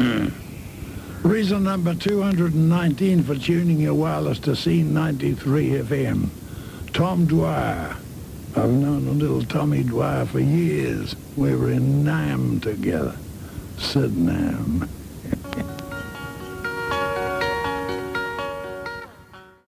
Mm. Reason number 219 for tuning your wireless to C93 FM. Tom Dwyer. I've known a little Tommy Dwyer for years. We were in Nam together. Sydenham.